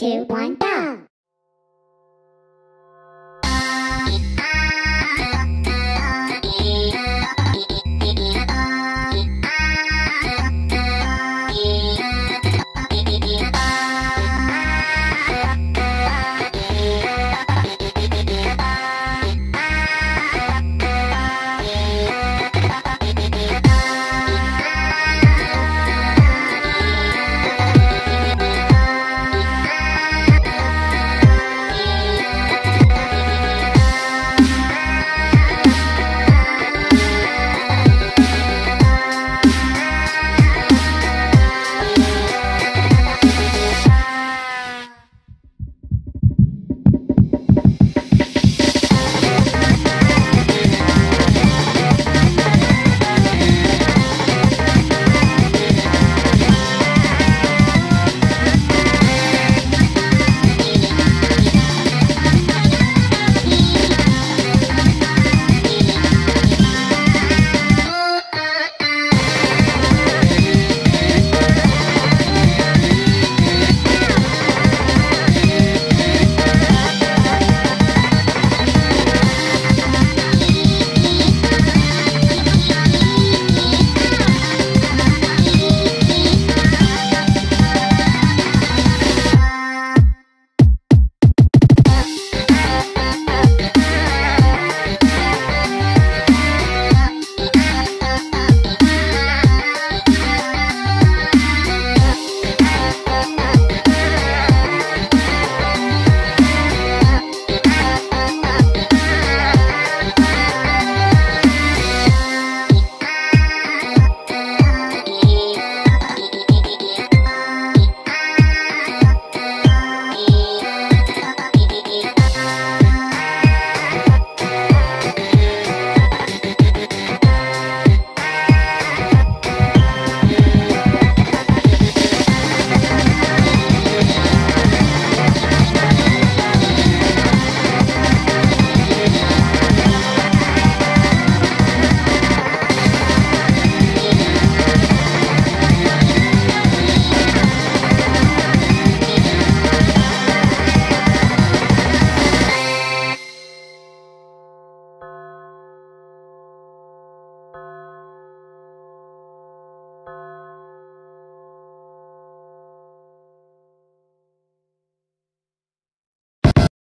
two, one, go!